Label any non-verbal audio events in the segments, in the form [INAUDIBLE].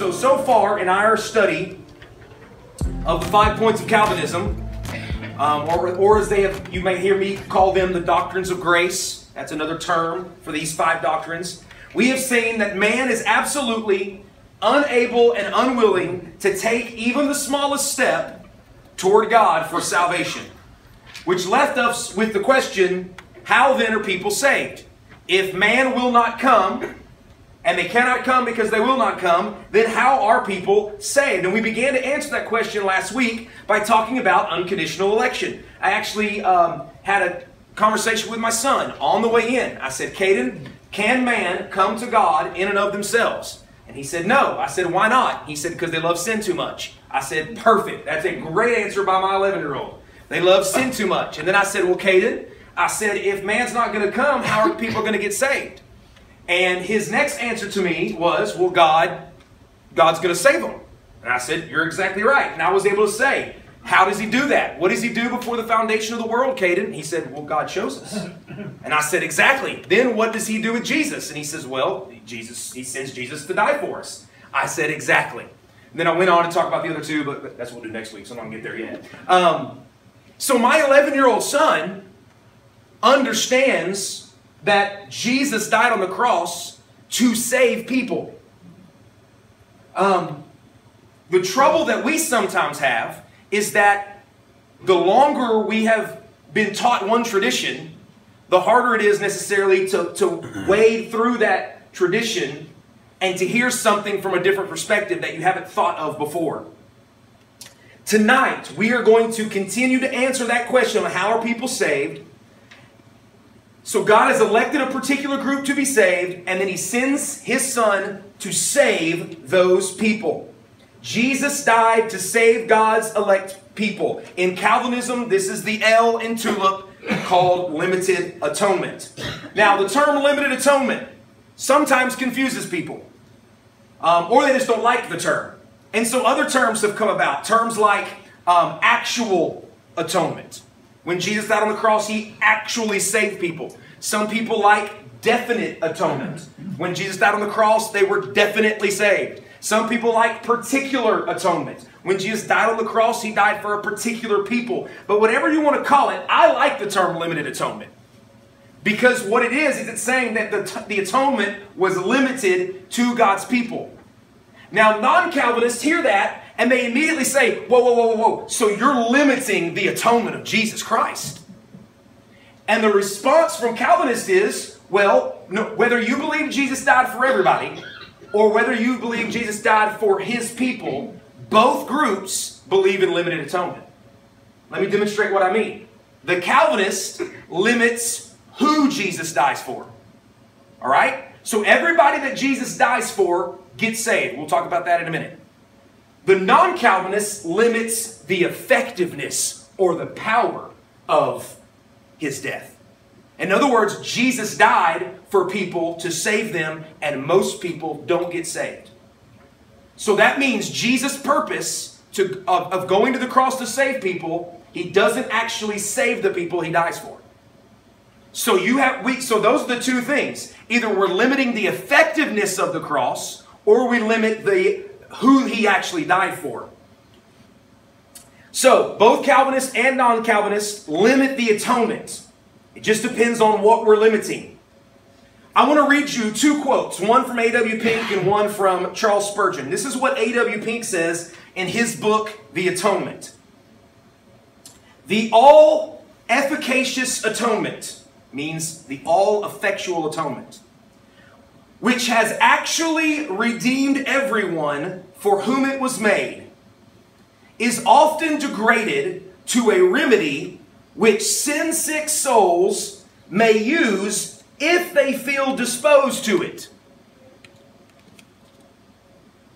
So, so far in our study of the five points of Calvinism, um, or, or as they have, you may hear me call them the doctrines of grace. That's another term for these five doctrines. We have seen that man is absolutely unable and unwilling to take even the smallest step toward God for salvation. Which left us with the question how then are people saved? If man will not come, and they cannot come because they will not come, then how are people saved? And we began to answer that question last week by talking about unconditional election. I actually um, had a conversation with my son on the way in. I said, Caden, can man come to God in and of themselves? And he said, No. I said, Why not? He said, Because they love sin too much. I said, Perfect. That's a great answer by my 11 year old. They love sin too much. And then I said, Well, Caden, I said, if man's not going to come, how are people going to get saved? And his next answer to me was, well, God, God's going to save them. And I said, you're exactly right. And I was able to say, how does he do that? What does he do before the foundation of the world, Caden? He said, well, God shows us. [LAUGHS] And I said, exactly. Then what does he do with Jesus? And he says, well, Jesus, he sends Jesus to die for us. I said, exactly. And then I went on to talk about the other two, but that's what we'll do next week, so I'm not going to get there yet. Um, so my 11 year old son understands that Jesus died on the cross to save people. Um, the trouble that we sometimes have is that the longer we have been taught one tradition, the harder it is necessarily to, to wade through that tradition and to hear something from a different perspective that you haven't thought of before. Tonight, we are going to continue to answer that question of how are people saved so God has elected a particular group to be saved, and then he sends his son to save those people. Jesus died to save God's elect people. In Calvinism, this is the L in tulip called limited atonement. Now, the term limited atonement sometimes confuses people, um, or they just don't like the term. And so other terms have come about, terms like um, actual atonement. When Jesus died on the cross, he actually saved people. Some people like definite atonement. When Jesus died on the cross, they were definitely saved. Some people like particular atonement. When Jesus died on the cross, he died for a particular people. But whatever you want to call it, I like the term limited atonement. Because what it is, is it's saying that the, the atonement was limited to God's people. Now, non Calvinists hear that and they immediately say, whoa, whoa, whoa, whoa, whoa. So you're limiting the atonement of Jesus Christ. And the response from Calvinists is, well, no, whether you believe Jesus died for everybody or whether you believe Jesus died for his people, both groups believe in limited atonement. Let me demonstrate what I mean. The Calvinist limits who Jesus dies for. All right? So everybody that Jesus dies for gets saved. We'll talk about that in a minute. The non Calvinist limits the effectiveness or the power of his death. In other words, Jesus died for people to save them, and most people don't get saved. So that means Jesus' purpose to, of, of going to the cross to save people, he doesn't actually save the people he dies for. So you have we so those are the two things. Either we're limiting the effectiveness of the cross, or we limit the who he actually died for. So, both Calvinists and non Calvinists limit the atonement. It just depends on what we're limiting. I want to read you two quotes, one from A.W. Pink and one from Charles Spurgeon. This is what A.W. Pink says in his book, The Atonement. The all efficacious atonement means the all effectual atonement which has actually redeemed everyone for whom it was made, is often degraded to a remedy which sin sick souls may use if they feel disposed to it.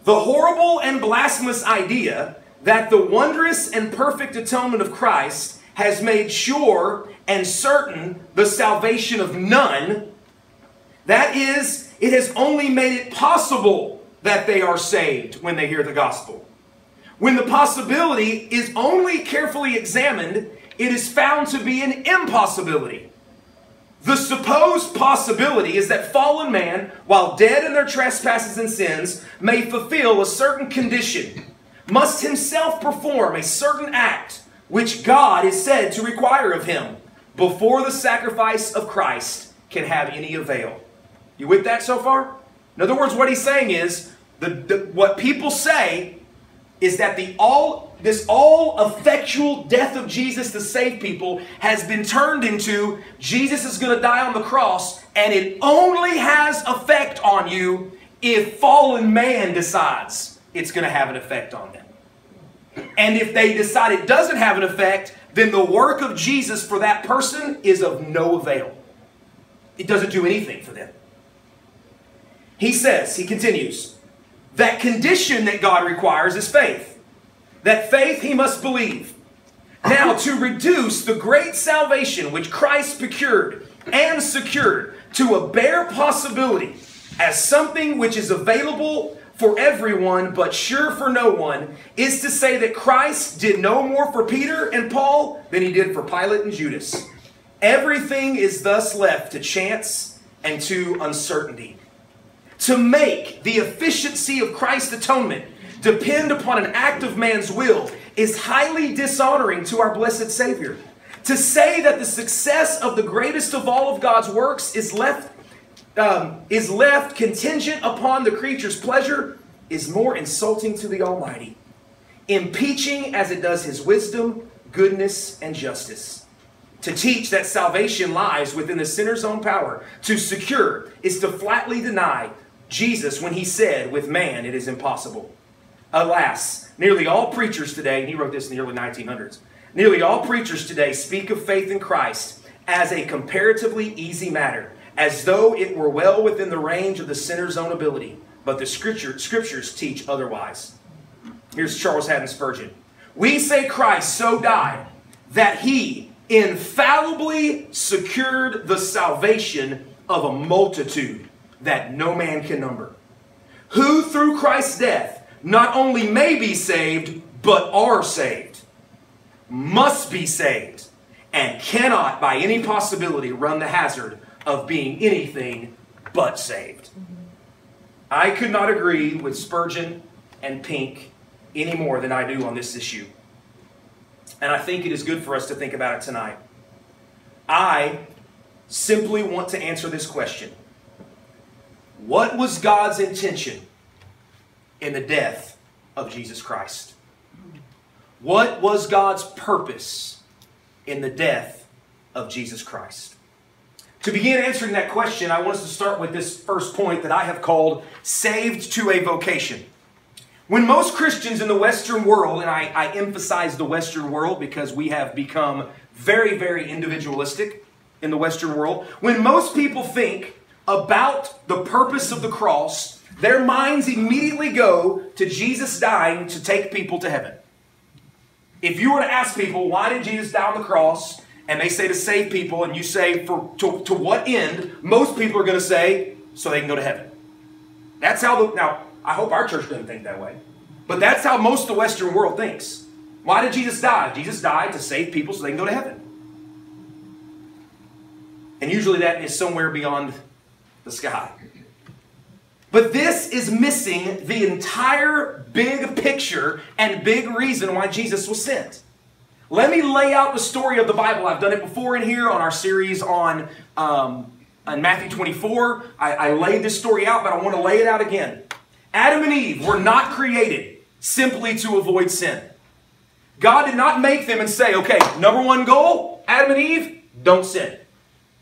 The horrible and blasphemous idea that the wondrous and perfect atonement of Christ has made sure and certain the salvation of none, that is, it has only made it possible that they are saved when they hear the gospel. When the possibility is only carefully examined, it is found to be an impossibility. The supposed possibility is that fallen man, while dead in their trespasses and sins, may fulfill a certain condition, must himself perform a certain act which God is said to require of him before the sacrifice of Christ can have any avail. You with that so far? In other words, what he's saying is the, the what people say is that the all this all effectual death of Jesus to save people has been turned into Jesus is going to die on the cross and it only has effect on you if fallen man decides it's going to have an effect on them. And if they decide it doesn't have an effect, then the work of Jesus for that person is of no avail. It doesn't do anything for them. He says, he continues, that condition that God requires is faith. That faith he must believe. Now, to reduce the great salvation which Christ procured and secured to a bare possibility as something which is available for everyone but sure for no one is to say that Christ did no more for Peter and Paul than he did for Pilate and Judas. Everything is thus left to chance and to uncertainty. To make the efficiency of Christ's atonement depend upon an act of man's will is highly dishonoring to our blessed Savior. To say that the success of the greatest of all of God's works is left um, is left contingent upon the creature's pleasure is more insulting to the Almighty, impeaching as it does his wisdom, goodness, and justice. To teach that salvation lies within the sinner's own power to secure is to flatly deny Jesus when he said, with man it is impossible. Alas, nearly all preachers today, and he wrote this in the early 1900s, nearly all preachers today speak of faith in Christ as a comparatively easy matter as though it were well within the range of the sinner's own ability. But the scripture, scriptures teach otherwise. Here's Charles Haddon Spurgeon. We say Christ so died that he infallibly secured the salvation of a multitude that no man can number. Who through Christ's death not only may be saved, but are saved, must be saved, and cannot by any possibility run the hazard of being anything but saved. I could not agree with Spurgeon and Pink any more than I do on this issue. And I think it is good for us to think about it tonight. I simply want to answer this question What was God's intention in the death of Jesus Christ? What was God's purpose in the death of Jesus Christ? To begin answering that question, I want us to start with this first point that I have called saved to a vocation. When most Christians in the Western world, and I, I, emphasize the Western world because we have become very, very individualistic in the Western world, when most people think about the purpose of the cross, their minds immediately go to Jesus dying to take people to heaven. If you were to ask people, why did Jesus die on the cross? and they say to save people, and you say, for to, to what end? Most people are going to say, so they can go to heaven. That's how the, now, I hope our church doesn't think that way. But that's how most of the Western world thinks. Why did Jesus die? Jesus died to save people so they can go to heaven. And usually that is somewhere beyond the sky. But this is missing the entire big picture and big reason why Jesus was sent. Let me lay out the story of the Bible. I've done it before in here on our series on, um, on Matthew 24. I, I laid this story out, but I want to lay it out again. Adam and Eve were not created simply to avoid sin. God did not make them and say, okay, number one goal, Adam and Eve, don't sin.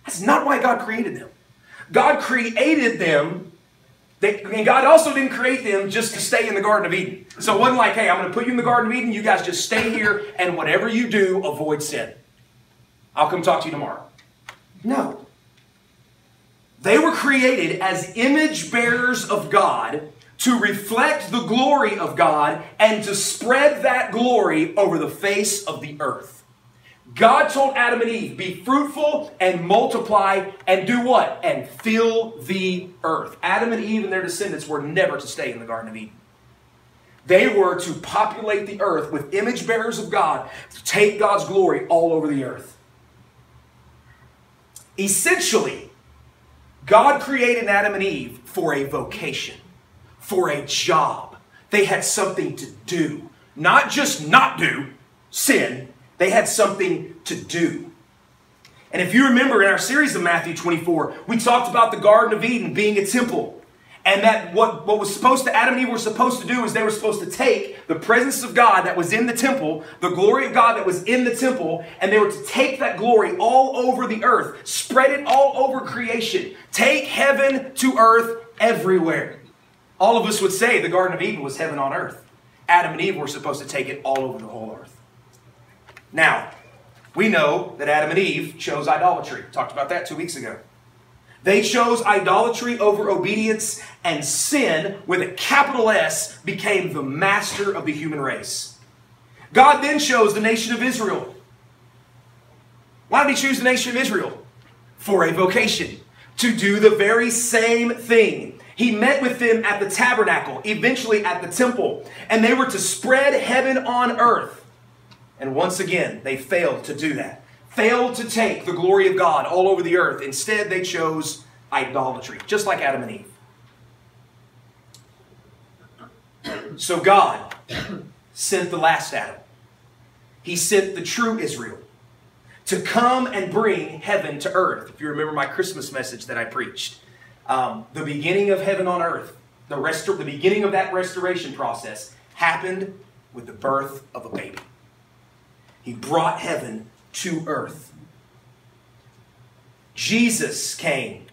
That's not why God created them. God created them they, and God also didn't create them just to stay in the Garden of Eden. So it wasn't like, hey, I'm going to put you in the Garden of Eden. You guys just stay here, and whatever you do, avoid sin. I'll come talk to you tomorrow. No. They were created as image bearers of God to reflect the glory of God and to spread that glory over the face of the earth. God told Adam and Eve, be fruitful and multiply and do what? And fill the earth. Adam and Eve and their descendants were never to stay in the Garden of Eden. They were to populate the earth with image bearers of God, to take God's glory all over the earth. Essentially, God created Adam and Eve for a vocation, for a job. They had something to do, not just not do, sin. They had something to do. And if you remember in our series of Matthew 24, we talked about the Garden of Eden being a temple. And that what, what was supposed to, Adam and Eve were supposed to do is they were supposed to take the presence of God that was in the temple, the glory of God that was in the temple, and they were to take that glory all over the earth, spread it all over creation, take heaven to earth everywhere. All of us would say the Garden of Eden was heaven on earth. Adam and Eve were supposed to take it all over the whole earth. Now, we know that Adam and Eve chose idolatry. Talked about that two weeks ago. They chose idolatry over obedience, and sin, with a capital S, became the master of the human race. God then chose the nation of Israel. Why did He choose the nation of Israel? For a vocation, to do the very same thing. He met with them at the tabernacle, eventually at the temple, and they were to spread heaven on earth. And once again, they failed to do that failed to take the glory of God all over the earth. Instead, they chose idolatry, just like Adam and Eve. So God sent the last Adam. He sent the true Israel to come and bring heaven to earth. If you remember my Christmas message that I preached, um, the beginning of heaven on earth, the, restor- the beginning of that restoration process happened with the birth of a baby. He brought heaven to earth. Jesus came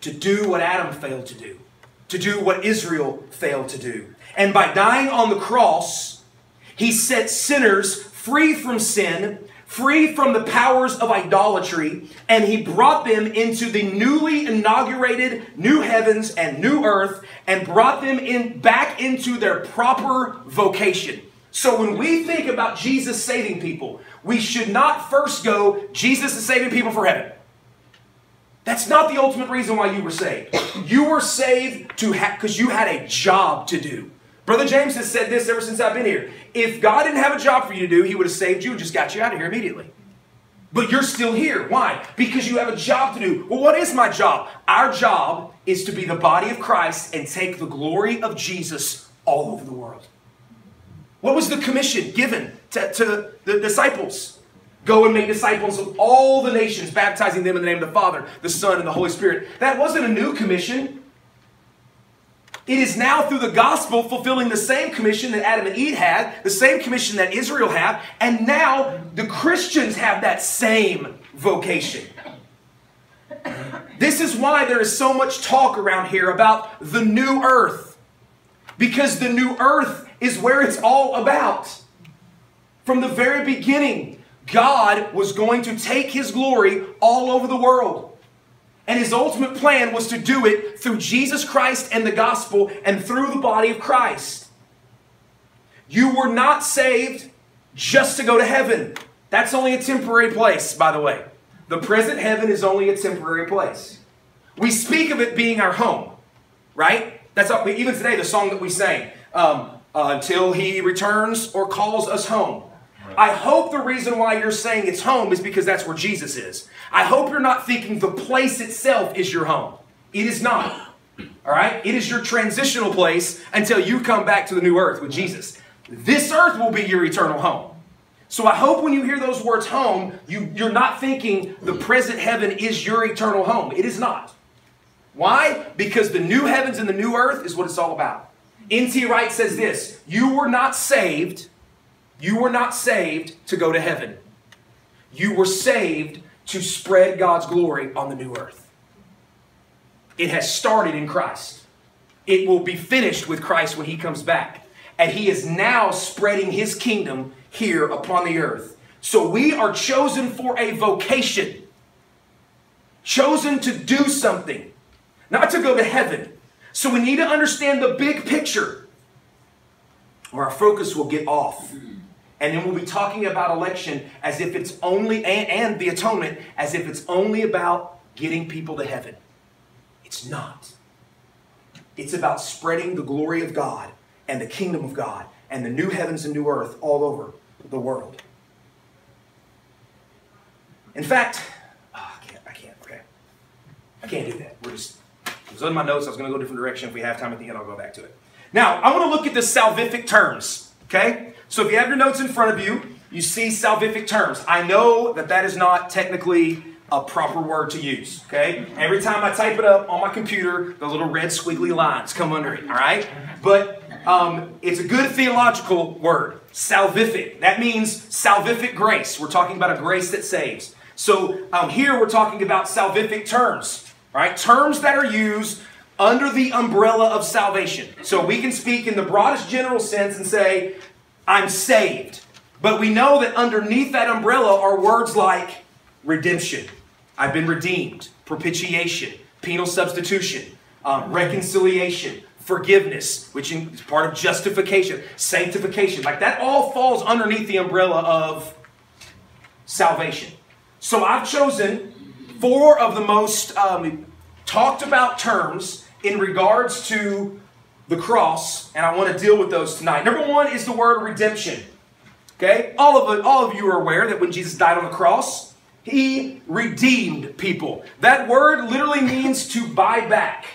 to do what Adam failed to do, to do what Israel failed to do. And by dying on the cross, he set sinners free from sin, free from the powers of idolatry, and he brought them into the newly inaugurated new heavens and new earth and brought them in back into their proper vocation. So when we think about Jesus saving people, we should not first go, Jesus is saving people for heaven. That's not the ultimate reason why you were saved. You were saved to because you had a job to do. Brother James has said this ever since I've been here. If God didn't have a job for you to do, He would have saved you and just got you out of here immediately. But you're still here. Why? Because you have a job to do. Well, what is my job? Our job is to be the body of Christ and take the glory of Jesus all over the world. What was the commission given to, to the disciples? Go and make disciples of all the nations, baptizing them in the name of the Father, the Son, and the Holy Spirit. That wasn't a new commission. It is now through the gospel fulfilling the same commission that Adam and Eve had, the same commission that Israel had, and now the Christians have that same vocation. This is why there is so much talk around here about the new earth. Because the new earth is where it's all about. From the very beginning, God was going to take his glory all over the world. And his ultimate plan was to do it through Jesus Christ and the gospel and through the body of Christ. You were not saved just to go to heaven. That's only a temporary place, by the way. The present heaven is only a temporary place. We speak of it being our home, right? That's even today the song that we sang. Um, Uh, until he returns or calls us home. I hope the reason why you're saying it's home is because that's where Jesus is. I hope you're not thinking the place itself is your home. It is not. All right? It is your transitional place until you come back to the new earth with Jesus. This earth will be your eternal home. So I hope when you hear those words home, you, you're not thinking the present heaven is your eternal home. It is not. Why? Because the new heavens and the new earth is what it's all about. N.T. Wright says this You were not saved, you were not saved to go to heaven. You were saved to spread God's glory on the new earth. It has started in Christ. It will be finished with Christ when he comes back. And he is now spreading his kingdom here upon the earth. So we are chosen for a vocation, chosen to do something, not to go to heaven, so we need to understand the big picture, or our focus will get off. And then we'll be talking about election as if it's only, and, and the atonement, as if it's only about getting people to heaven. It's not. It's about spreading the glory of God and the kingdom of God and the new heavens and new earth all over the world. In fact, oh, I, can't, I can't okay. I can't do that. We're just, was in my notes. I was going to go a different direction. If we have time at the end, I'll go back to it. Now, I want to look at the salvific terms, okay? So if you have your notes in front of you, you see salvific terms. I know that that is not technically a proper word to use, okay? Every time I type it up on my computer, the little red squiggly lines come under it, all right? But um, it's a good theological word, salvific. That means salvific grace. We're talking about a grace that saves. So um, here we're talking about salvific terms, right? Terms that are used under the umbrella of salvation. So we can speak in the broadest general sense and say, I'm saved. But we know that underneath that umbrella are words like redemption. I've been redeemed. Propitiation. Penal substitution. Um, reconciliation. Forgiveness, which is part of justification. Sanctification. Like that all falls underneath the umbrella of salvation. So I've chosen four of the most um, talked about terms in regards to the cross, and I want to deal with those tonight. Number one is the word redemption. Okay, all of all of you are aware that when Jesus died on the cross, he redeemed people. That word literally means to buy back.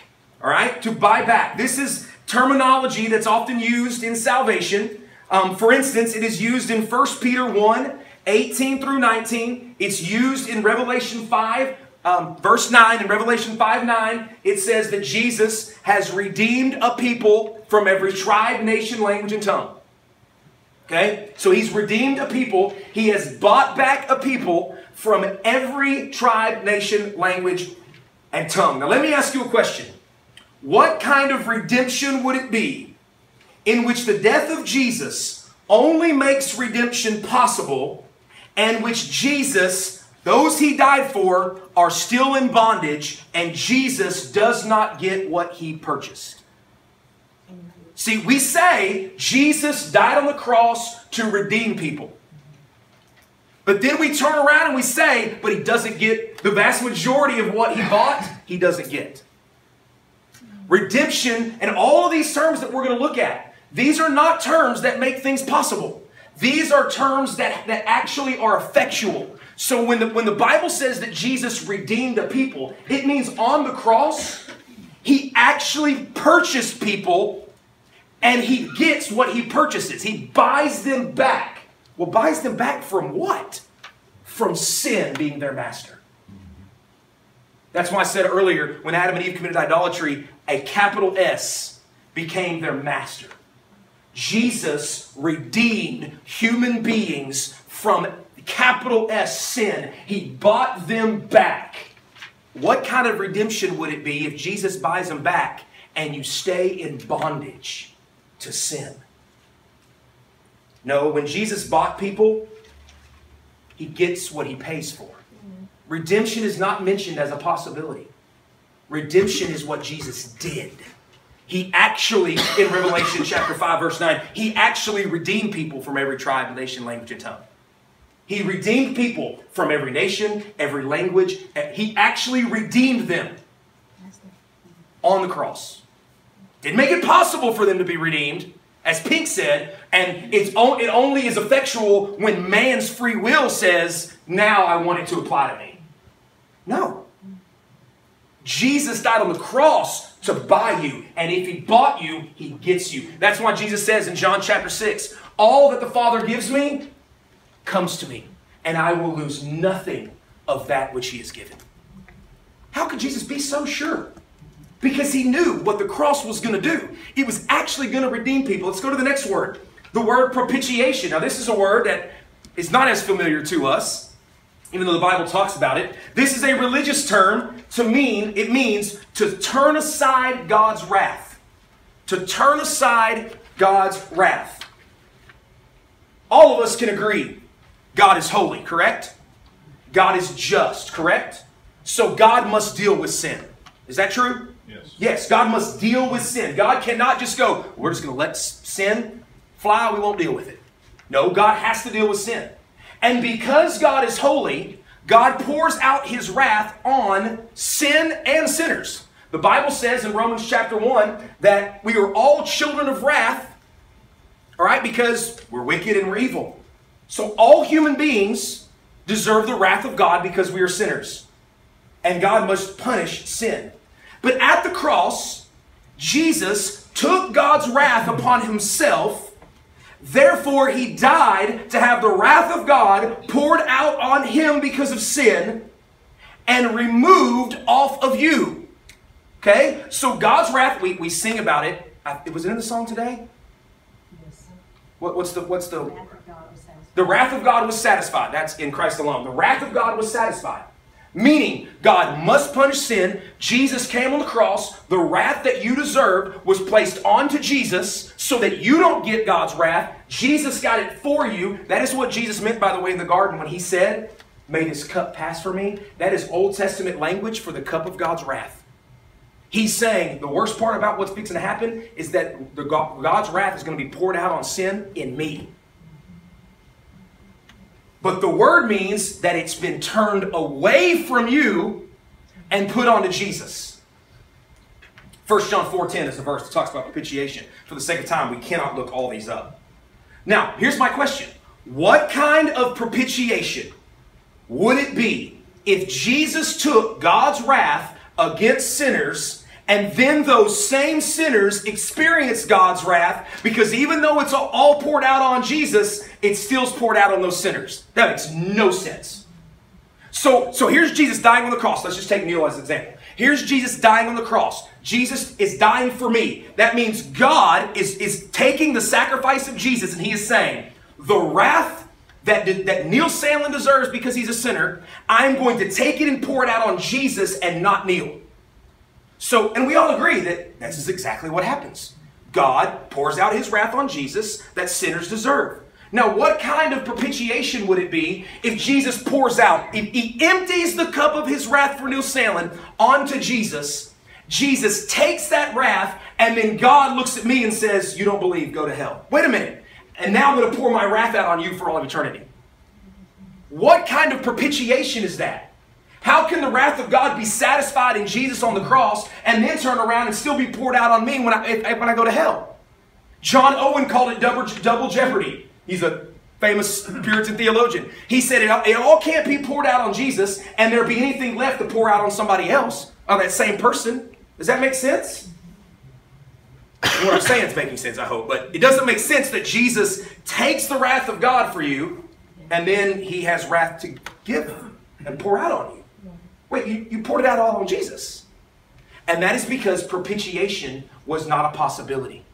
All right, to buy back. This is terminology that's often used in salvation. Um, for instance, it is used in 1 Peter 1 18 through 19. It's used in Revelation 5, um, verse 9. In Revelation 5 9, it says that Jesus has redeemed a people from every tribe, nation, language, and tongue. Okay? So he's redeemed a people. He has bought back a people from every tribe, nation, language, and tongue. Now, let me ask you a question. What kind of redemption would it be in which the death of Jesus only makes redemption possible and which Jesus, those he died for, are still in bondage, and Jesus does not get what he purchased. See, we say Jesus died on the cross to redeem people. But then we turn around and we say, but he doesn't get the vast majority of what he bought, he doesn't get. Redemption and all of these terms that we're going to look at, these are not terms that make things possible. These are terms that, that actually are effectual. So when the, when the Bible says that Jesus redeemed a people, it means on the cross, he actually purchased people and he gets what he purchases. He buys them back. Well, buys them back from what? From sin being their master. That's why I said earlier when Adam and Eve committed idolatry, a capital S became their master. Jesus redeemed human beings from capital S sin. He bought them back. What kind of redemption would it be if Jesus buys them back and you stay in bondage to sin? No, when Jesus bought people, he gets what he pays for. Redemption is not mentioned as a possibility. Redemption is what Jesus did. He actually, in Revelation [LAUGHS] chapter 5, verse 9, he actually redeemed people from every tribe, nation, language, and tongue. He redeemed people from every nation, every language. He actually redeemed them on the cross. Didn't make it possible for them to be redeemed, as Pink said, and it's, it only is effectual when man's free will says, now I want it to apply to me. No. Jesus died on the cross to buy you. And if he bought you, he gets you. That's why Jesus says in John chapter 6 All that the Father gives me comes to me, and I will lose nothing of that which he has given. How could Jesus be so sure? Because he knew what the cross was going to do. It was actually going to redeem people. Let's go to the next word the word propitiation. Now, this is a word that is not as familiar to us even though the Bible talks about it. This is a religious term to mean, it means to turn aside God's wrath. To turn aside God's wrath. All of us can agree God is holy, correct? God is just, correct? So God must deal with sin. Is that true? Yes. Yes, God must deal with sin. God cannot just go, we're just going to let sin fly, we won't deal with it. No, God has to deal with sin. And because God is holy, God pours out his wrath on sin and sinners. The Bible says in Romans chapter 1 that we are all children of wrath, all right, because we're wicked and we're evil. So all human beings deserve the wrath of God because we are sinners. and God must punish sin. But at the cross, Jesus took God's wrath upon himself. Therefore, he died to have the wrath of God poured out on him because of sin and removed off of you. Okay? So God's wrath, we, we sing about it. I, was it in the song today? Yes. What, what's the what's the the wrath of God was satisfied. That's in Christ alone. The wrath of God was satisfied. Meaning, God must punish sin. Jesus came on the cross. The wrath that you deserved was placed onto Jesus so that you don't get God's wrath. Jesus got it for you. That is what Jesus meant, by the way, in the garden when he said, May this cup pass for me. That is Old Testament language for the cup of God's wrath. He's saying the worst part about what's fixing to happen is that the God's wrath is going to be poured out on sin in me. But the word means that it's been turned away from you and put onto Jesus. 1 John 4.10 is the verse that talks about propitiation. For the sake of time, we cannot look all these up. Now, here's my question. What kind of propitiation would it be if Jesus took God's wrath against sinners and then those same sinners experience God's wrath because even though it's all poured out on Jesus, it still's poured out on those sinners. That makes no sense. So, so here's Jesus dying on the cross. Let's just take Neil as an example. Here's Jesus dying on the cross. Jesus is dying for me. That means God is, is taking the sacrifice of Jesus and he is saying, the wrath that, that Neil Sandlin deserves because he's a sinner, I'm going to take it and pour it out on Jesus and not Neil. So, and we all agree that this is exactly what happens. God pours out his wrath on Jesus that sinners deserve. Now, what kind of propitiation would it be if Jesus pours out, if he empties the cup of his wrath for Neil Sandlin onto Jesus, Jesus takes that wrath, and then God looks at me and says, You don't believe, go to hell. Wait a minute. And now I'm going to pour my wrath out on you for all of eternity. What kind of propitiation is that? How can the wrath of God be satisfied in Jesus on the cross and then turn around and still be poured out on me when I, when I go to hell? John Owen called it double, double jeopardy. He's a famous Puritan theologian. He said it, it all can't be poured out on Jesus and there be anything left to pour out on somebody else, on that same person. Does that make sense? what I'm saying is making sense, I hope. But it doesn't make sense that Jesus takes the wrath of God for you and then he has wrath to give and pour out on you. Wait, you, you poured it out all on Jesus. And that is because propitiation was not a possibility.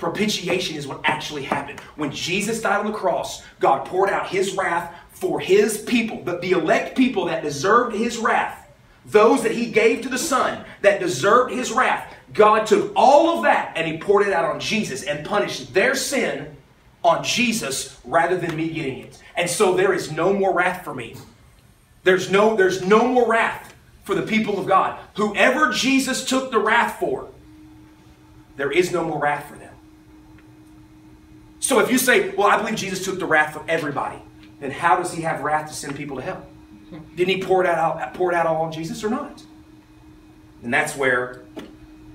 Propitiation is what actually happened. When Jesus died on the cross, God poured out his wrath for his people, but the elect people that deserved his wrath, those that he gave to the Son that deserved his wrath, God took all of that and he poured it out on Jesus and punished their sin on Jesus rather than me getting it. And so there is no more wrath for me. There's no, there's no more wrath for the people of God. Whoever Jesus took the wrath for, there is no more wrath for them. So if you say, well, I believe Jesus took the wrath for everybody, then how does he have wrath to send people to hell? Didn't he pour it out, pour it out all on Jesus or not? And that's where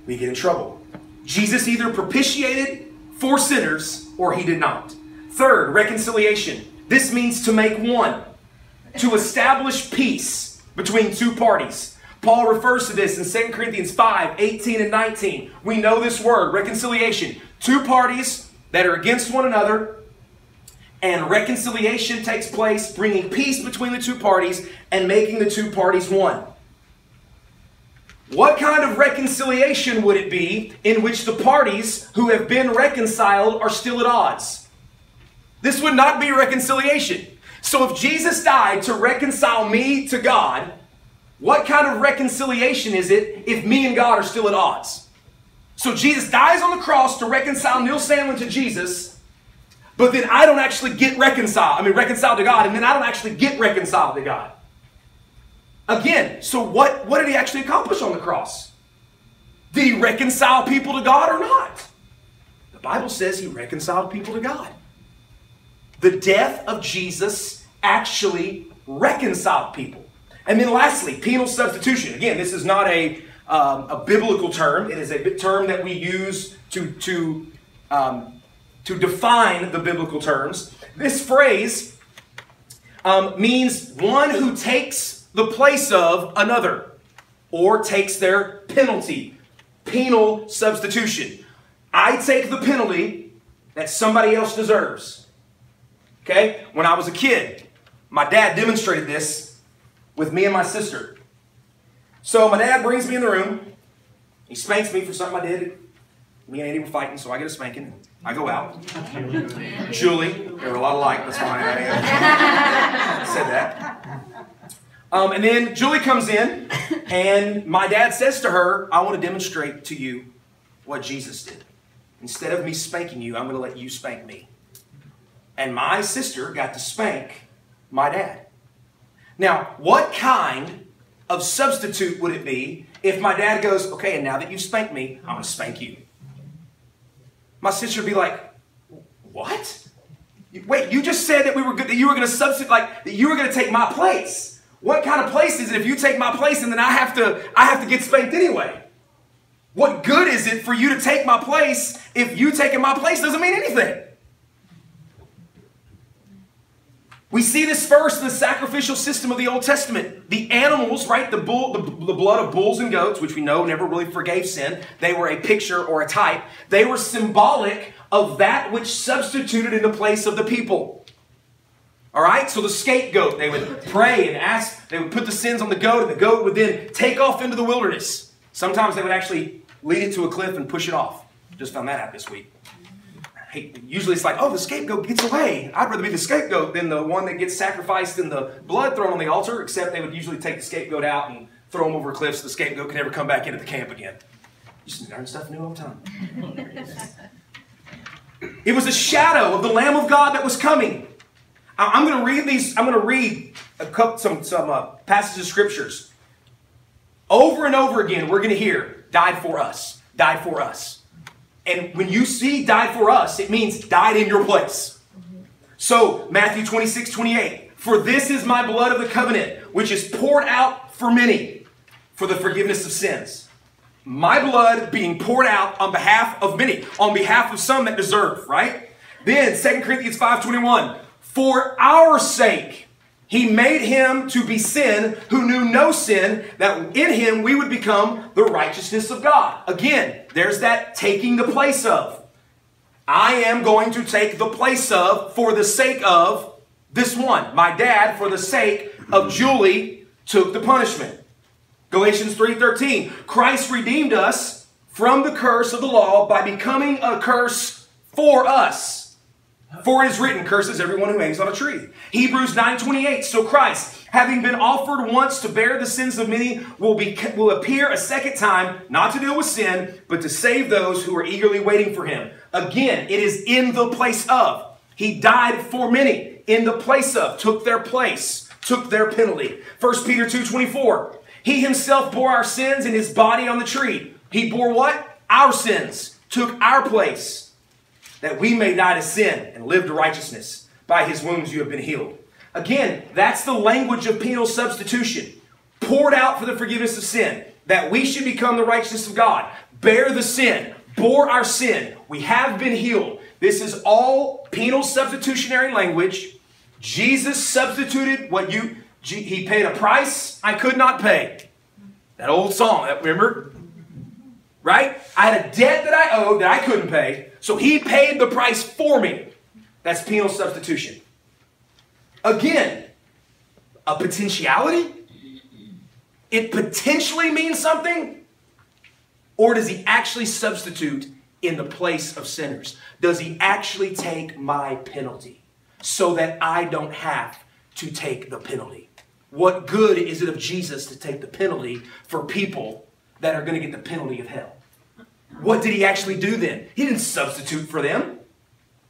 we get in trouble. Jesus either propitiated for sinners or he did not. Third, reconciliation. This means to make one to establish peace between two parties. Paul refers to this in 2 Corinthians 5 18 and 19. We know this word, reconciliation. Two parties that are against one another, and reconciliation takes place, bringing peace between the two parties and making the two parties one. What kind of reconciliation would it be in which the parties who have been reconciled are still at odds? This would not be reconciliation. So if Jesus died to reconcile me to God, what kind of reconciliation is it if me and God are still at odds? So Jesus dies on the cross to reconcile Neil Sandlin to Jesus, but then I don't actually get reconciled. I mean, reconciled to God, and then I don't actually get reconciled to God. Again, so what, what did he actually accomplish on the cross? Did he reconcile people to God or not? The Bible says he reconciled people to God. The death of Jesus actually reconciled people. And then lastly, penal substitution. Again, this is not a, um, a biblical term. It is a term that we use to, to, um, to define the biblical terms. This phrase um, means one who takes the place of another. or takes their penalty. Penal substitution. I take the penalty that somebody else deserves. Okay? When I was a kid, my dad demonstrated this with me and my sister. So my dad brings me in the room. He spanks me for something I did. Me and Andy were fighting, so I get a spanking. I go out. Julie, they were a lot alike. That's why I [LAUGHS] said that. Um, and then Julie comes in, and my dad says to her, I want to demonstrate to you what Jesus did. Instead of me spanking you, I'm going to let you spank me. And my sister got to spank my dad. Now, what kind of substitute would it be if my dad goes, okay, and now that you've spanked me, I'm going to spank you? My sister would be like, what? Wait, you just said that we were good, that you were going to substitute, like that you were going to take my place. What kind of place is it if you take my place and then I have to, I have to get spanked anyway? What good is it for you to take my place if you taking my place doesn't mean anything? We see this first in the sacrificial system of the Old Testament. The animals, right, the, bull, the, the, blood of bulls and goats, which we know never really forgave sin, they were a picture or a type. They were symbolic of that which substituted in the place of the people. All right, so the scapegoat, they would pray and ask, they would put the sins on the goat, and the goat would then take off into the wilderness. Sometimes they would actually lead it to a cliff and push it off. Just found that out this week. Usually it's like, oh, the scapegoat gets away. I'd rather be the scapegoat than the one that gets sacrificed and the blood thrown on the altar, except they would usually take the scapegoat out and throw him over a cliff so the scapegoat could never come back into the camp again. You just learn stuff new all the time. [LAUGHS] it was a shadow of the Lamb of God that was coming. I'm going to read these. I'm going to read a couple, some some uh, passages of scriptures. Over and over again, we're going to hear, "Died for us, died for us." And when you see died for us, it means died in your place. So, Matthew 26, 28. For this is my blood of the covenant, which is poured out for many for the forgiveness of sins. My blood being poured out on behalf of many, on behalf of some that deserve, right? Then 2 Corinthians 5:21, for our sake he made him to be sin who knew no sin, that in him we would become the righteousness of God. Again, there's that taking the place of. I am going to take the place of for the sake of this one. My dad, for the sake of Julie, took the punishment. Galatians 3:13. Christ redeemed us from the curse of the law by becoming a curse for us. For it is written, curses everyone who hangs on a tree. Hebrews 9.28, so Christ, having been offered once to bear the sins of many, will, be, will appear a second time, not to deal with sin, but to save those who are eagerly waiting for him. Again, it is in the place of. He died for many, in the place of, took their place, took their penalty. 1 Peter 2.24, he himself bore our sins in his body on the tree. He bore what? Our sins, took our place that we may die to sin and live to righteousness. By his wounds you have been healed. Again, that's the language of penal substitution. Poured out for the forgiveness of sin, that we should become the righteousness of God. Bear the sin, bore our sin. We have been healed. This is all penal substitutionary language. Jesus substituted what you, he paid a price I could not pay. That old song, remember? Right? I had a debt that I owed that I couldn't pay. So he paid the price for me. That's penal substitution. Again, a potentiality? It potentially means something? Or does he actually substitute in the place of sinners? Does he actually take my penalty so that I don't have to take the penalty? What good is it of Jesus to take the penalty for people that are going to get the penalty of hell? What did he actually do then? He didn't substitute for them.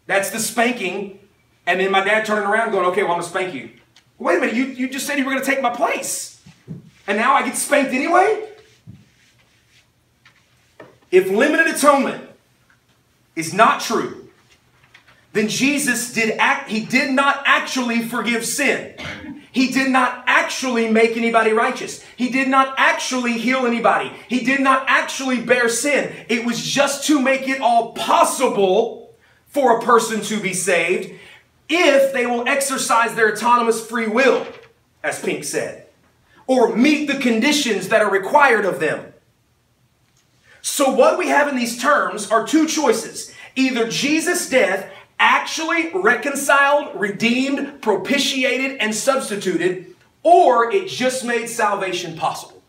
That's the spanking. And then my dad turning around going, okay, well, I'm going to spank you. Wait a minute, you, you just said you were going to take my place. And now I get spanked anyway? If limited atonement is not true, then Jesus did act, he did not actually forgive sin. He did not actually make anybody righteous. He did not actually heal anybody. He did not actually bear sin. It was just to make it all possible for a person to be saved if they will exercise their autonomous free will, as Pink said. or meet the conditions that are required of them. So, what we have in these terms are two choices. Either Jesus' death actually reconciled, redeemed, propitiated, and substituted, or it just made salvation possible.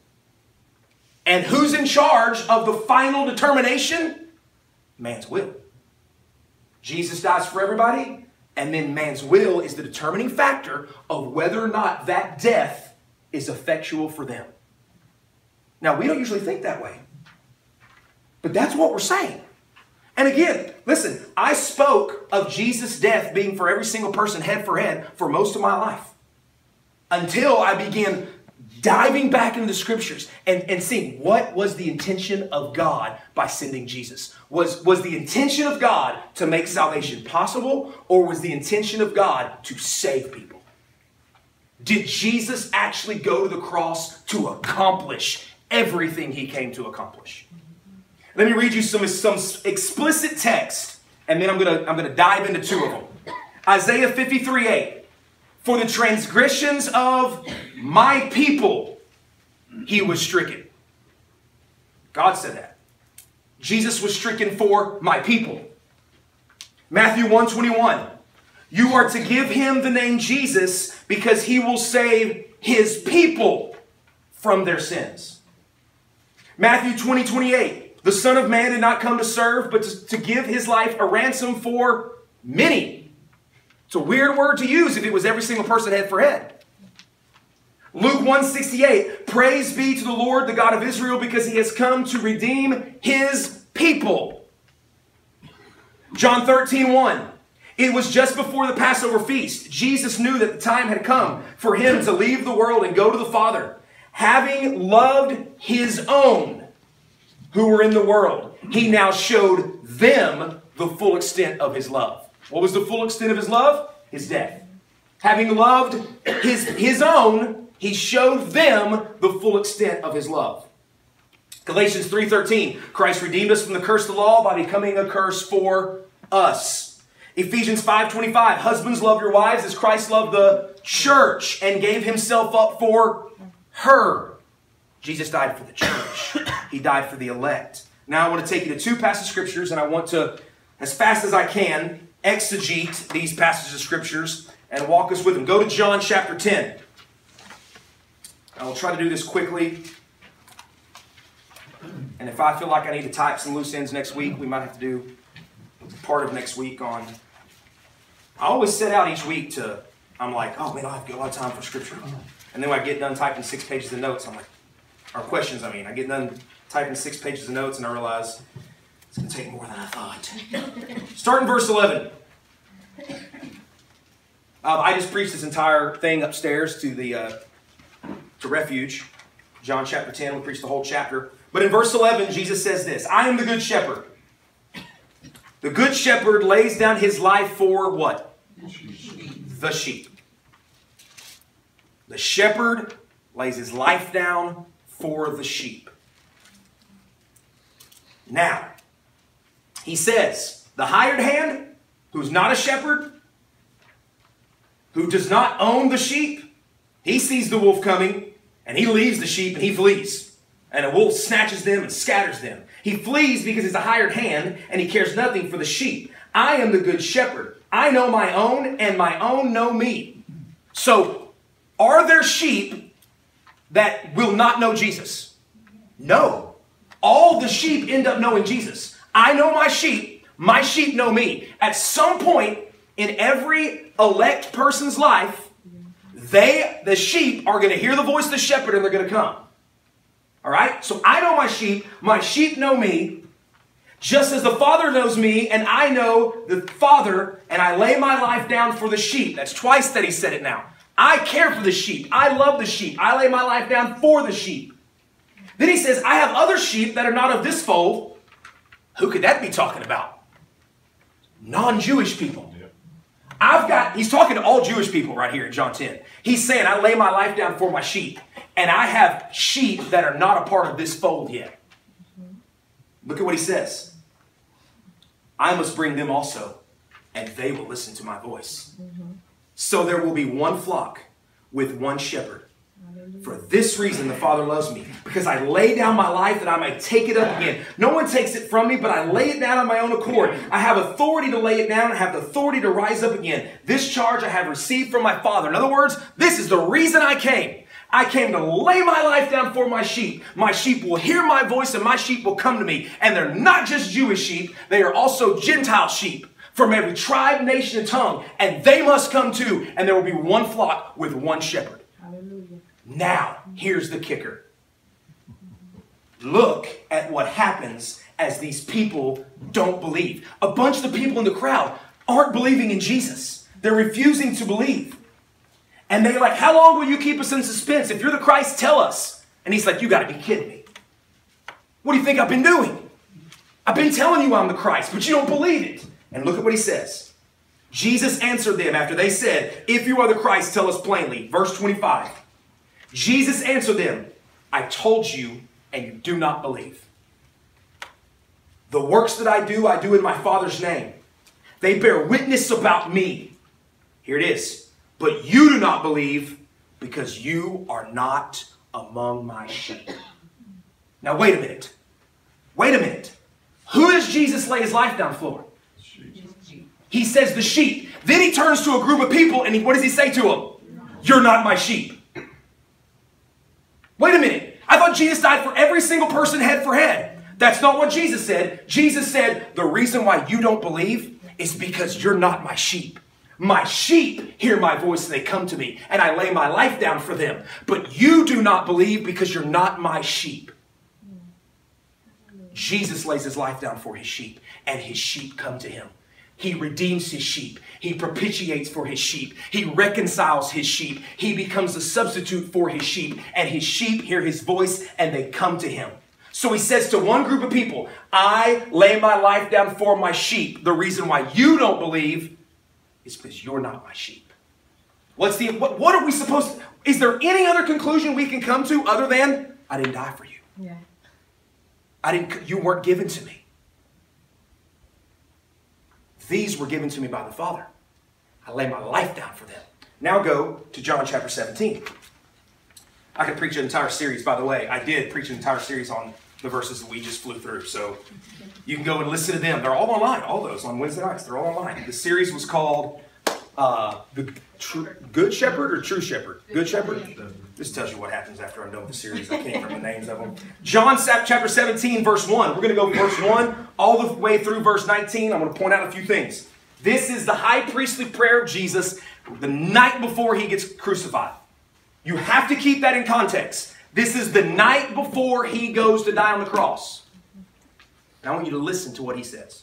And who's in charge of the final determination? Man's will. Jesus dies for everybody, and then man's will is the determining factor of whether or not that death is effectual for them. Now, we don't usually think that way, but that's what we're saying. And again, listen, I spoke of Jesus' death being for every single person head for head for most of my life until I began diving back into the scriptures and, and seeing what was the intention of God by sending Jesus. Was, was the intention of God to make salvation possible, or was the intention of God to save people? Did Jesus actually go to the cross to accomplish everything he came to accomplish? Let me read you some, some explicit text, and then I'm gonna, I'm gonna dive into two of them. Isaiah 53 8. For the transgressions of my people, he was stricken. God said that. Jesus was stricken for my people. Matthew 121. You are to give him the name Jesus because he will save his people from their sins. Matthew 20, 28. The Son of Man did not come to serve, but to, to give his life a ransom for many. It's a weird word to use if it was every single person head for head. Luke 168, praise be to the Lord, the God of Israel, because he has come to redeem his people. John 13, 1. It was just before the Passover feast. Jesus knew that the time had come for him to leave the world and go to the Father. Having loved his own who were in the world, he now showed them the full extent of his love. What was the full extent of his love? His death. Having loved his, his own, he showed them the full extent of his love. Galatians 3:13, Christ redeemed us from the curse of the law by becoming a curse for us. Ephesians 5:25, husbands love your wives as Christ loved the church and gave himself up for her. Jesus died for the church. [COUGHS] He died for the elect. Now I want to take you to two passages of scriptures and I want to as fast as I can exegete these passages of scriptures and walk us with them. Go to John chapter 10. I will try to do this quickly. And if I feel like I need to type some loose ends next week, we might have to do part of next week on. I always set out each week to, I'm like, oh man, I have a lot of time for scripture. And then when I get done typing six pages of notes, I'm like, or questions, I mean, I get done typing six pages of notes and I realize it's going to take more than I thought. Start in verse 11. Uh, I just preached this entire thing upstairs to the uh, to refuge, John chapter 10. We preached the whole chapter. But in verse 11, Jesus says this I am the good shepherd. The good shepherd lays down his life for what? The sheep. The shepherd lays his life down for the sheep. Now, he says, the hired hand, who's not a shepherd, who does not own the sheep, he sees the wolf coming and he leaves the sheep and he flees. And a wolf snatches them and scatters them. He flees because he's a hired hand and he cares nothing for the sheep. I am the good shepherd. I know my own and my own know me. So, are there sheep that will not know Jesus? No. All the sheep end up knowing Jesus. I know my sheep, my sheep know me. At some point in every elect person's life, they, the sheep, are going to hear the voice of the shepherd and they're going to come. All right? So I know my sheep, my sheep know me, just as the Father knows me, and I know the Father, and I lay my life down for the sheep. That's twice that he said it now. I care for the sheep. I love the sheep. I lay my life down for the sheep. Then he says, I have other sheep that are not of this fold. Who could that be talking about? Non Jewish people. I've got, he's talking to all Jewish people right here in John 10. He's saying, I lay my life down for my sheep, and I have sheep that are not a part of this fold yet. Mm-hmm. Look at what he says. I must bring them also, and they will listen to my voice. Mm-hmm. So there will be one flock with one shepherd. For this reason, the Father loves me, because I lay down my life that I may take it up again. No one takes it from me, but I lay it down on my own accord. I have authority to lay it down, I have the authority to rise up again. This charge I have received from my Father. In other words, this is the reason I came. I came to lay my life down for my sheep. My sheep will hear my voice and my sheep will come to me. And they're not just Jewish sheep, they are also Gentile sheep from every tribe, nation, and tongue. And they must come too. And there will be one flock with one shepherd. Now, here's the kicker. Look at what happens as these people don't believe. A bunch of the people in the crowd aren't believing in Jesus. They're refusing to believe. And they're like, How long will you keep us in suspense? If you're the Christ, tell us. And he's like, You got to be kidding me. What do you think I've been doing? I've been telling you I'm the Christ, but you don't believe it. And look at what he says. Jesus answered them after they said, If you are the Christ, tell us plainly. Verse 25. Jesus answered them, I told you, and you do not believe. The works that I do, I do in my Father's name. They bear witness about me. Here it is. But you do not believe because you are not among my sheep. Now, wait a minute. Wait a minute. Who does Jesus lay his life down for? He says the sheep. Then he turns to a group of people and he, what does he say to them? You're not my sheep. Wait a minute. I thought Jesus died for every single person head for head. That's not what Jesus said. Jesus said, the reason why you don't believe is because you're not my sheep. My sheep hear my voice and they come to me, and I lay my life down for them. But you do not believe because you're not my sheep. Jesus lays his life down for his sheep, and his sheep come to him. He redeems his sheep. He propitiates for his sheep. He reconciles his sheep. He becomes a substitute for his sheep, and his sheep hear his voice and they come to him. So he says to one group of people, I lay my life down for my sheep. The reason why you don't believe is because you're not my sheep. What's the what, what are we supposed to, is there any other conclusion we can come to other than I didn't die for you? Yeah. I didn't you weren't given to me. These were given to me by the Father. I lay my life down for them. Now go to John chapter 17. I could preach an entire series, by the way. I did preach an entire series on the verses that we just flew through. So you can go and listen to them. They're all online, all those on Wednesday nights. They're all online. The series was called uh, The True, Good Shepherd or True Shepherd? Good Shepherd? This tells you what happens after I'm done with the series. I can't remember the names of them. John chapter 17, verse 1. We're going to go verse 1 all the way through verse 19. I'm going to point out a few things. This is the high priestly prayer of Jesus the night before he gets crucified. You have to keep that in context. This is the night before he goes to die on the cross. And I want you to listen to what he says.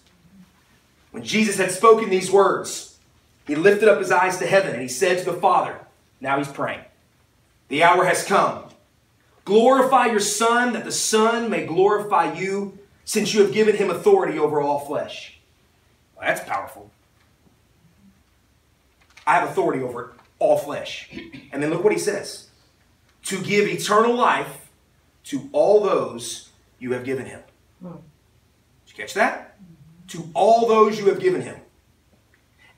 When Jesus had spoken these words, he lifted up his eyes to heaven and he said to the Father, now he's praying, The hour has come. Glorify your Son, that the Son may glorify you, since you have given him authority over all flesh. Well, that's powerful. I have authority over all flesh. And then look what he says to give eternal life to all those you have given him. Hmm. Did you catch that? To all those you have given him.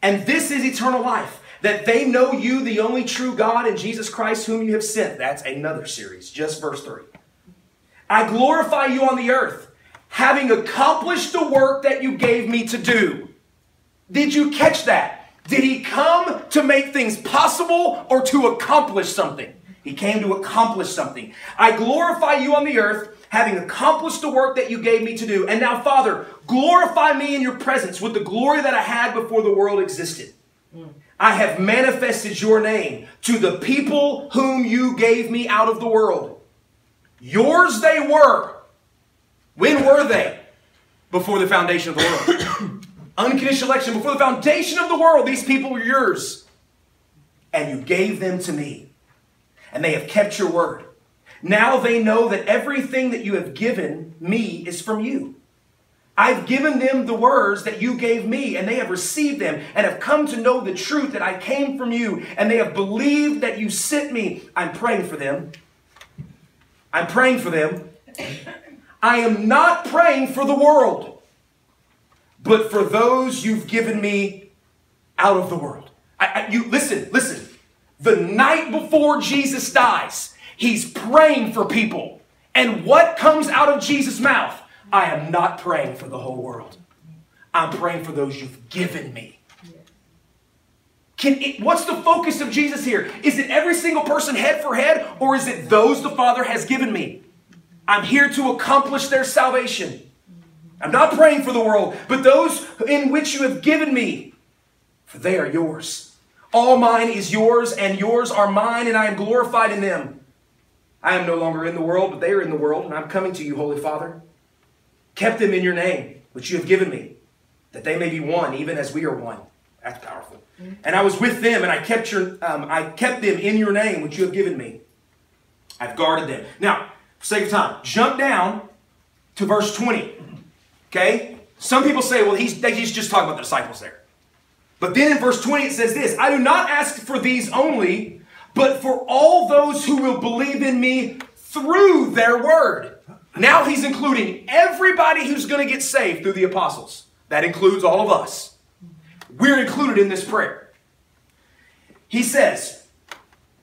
And this is eternal life, that they know you, the only true God, and Jesus Christ, whom you have sent. That's another series, just verse 3. I glorify you on the earth, having accomplished the work that you gave me to do. Did you catch that? Did he come to make things possible or to accomplish something? He came to accomplish something. I glorify you on the earth, having accomplished the work that you gave me to do. And now, Father, glorify me in your presence with the glory that I had before the world existed. Hmm. I have manifested your name to the people whom you gave me out of the world. Yours they were. When were they? Before the foundation of the world. [COUGHS] Unconditional election. Before the foundation of the world, these people were yours. And you gave them to me and they have kept your word. Now they know that everything that you have given me is from you. I've given them the words that you gave me, and they have received them and have come to know the truth that I came from you, and they have believed that you sent me. I'm praying for them. I'm praying for them. I am not praying for the world, but for those you've given me out of the world. I, I, you listen, listen. the night before Jesus dies, he's praying for people. And what comes out of Jesus' mouth? I am not praying for the whole world. I'm praying for those you've given me. Can it, what's the focus of Jesus here? Is it every single person head for head, or is it those the Father has given me? I'm here to accomplish their salvation. I'm not praying for the world, but those in which you have given me, for they are yours. All mine is yours, and yours are mine, and I am glorified in them. I am no longer in the world, but they are in the world, and I'm coming to you, Holy Father. Kept them in your name, which you have given me, that they may be one, even as we are one. That's powerful. And I was with them, and I kept your, um, I kept them in your name, which you have given me. I've guarded them. Now, for sake of time, jump down to verse 20. Okay? Some people say, well, he's, he's just talking about the disciples there. But then in verse 20 it says this I do not ask for these only, but for all those who will believe in me through their word. Now he's including everybody who's going to get saved through the apostles. That includes all of us. We're included in this prayer. He says,